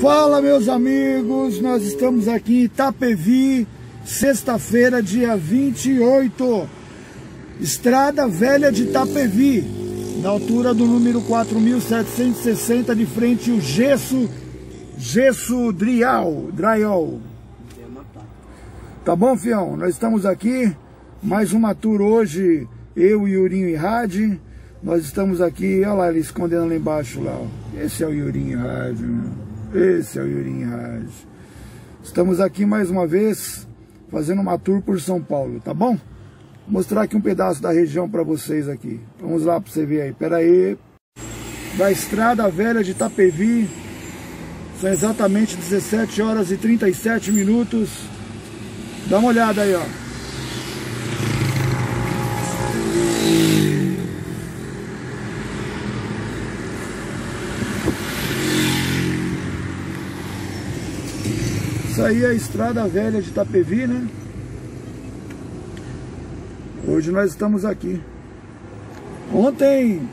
Fala meus amigos, nós estamos aqui em Itapevi, sexta-feira, dia 28, Estrada Velha de Itapevi, na altura do número 4760, de frente o Gesso, Gesso Drial, Drial. Tá bom, fião? Nós estamos aqui, mais uma tour hoje, eu, Yurinho e Rad. Nós estamos aqui, olha lá ele escondendo lá embaixo lá. Esse é o e Rad, meu. Esse é o e Rad. Estamos aqui mais uma vez, fazendo uma tour por São Paulo, tá bom? Vou mostrar aqui um pedaço da região para vocês aqui. Vamos lá para você ver aí. Pera aí. Da Estrada Velha de Itapevi. São exatamente 17 horas e 37 minutos. Dá uma olhada aí, ó. Isso aí é a estrada velha de Itapevi, né? Hoje nós estamos aqui. Ontem,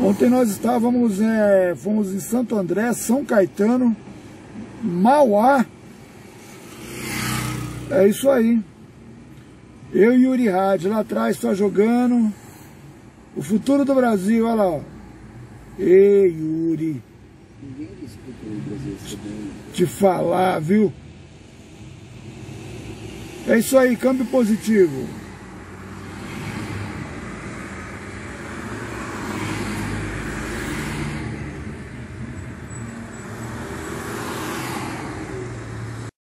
ontem nós estávamos, é, fomos em Santo André, São Caetano, Mauá, é isso aí. Eu e Yuri Rádio lá atrás só jogando. O futuro do Brasil, olha lá. Ei, Yuri. Ninguém o Te falar, viu? É isso aí, câmbio positivo.